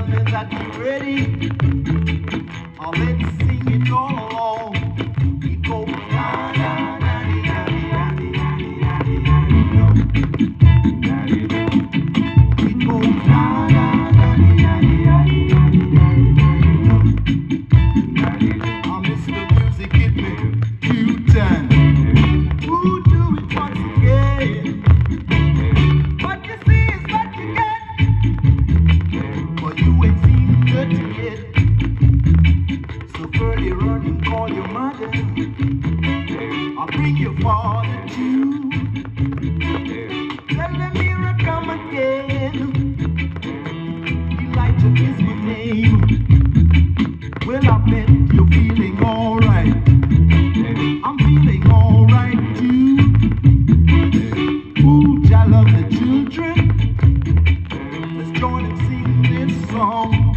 I'm that you ready? I'll bring you forty-two. Tell the come again. Name. Well, I you feeling alright. I'm feeling alright too. Ooh, I love the children. Let's join and sing this song.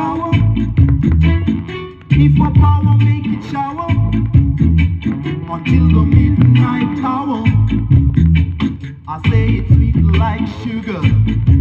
shower. If a power make it shower until the midnight hour. I say it's sweet like sugar.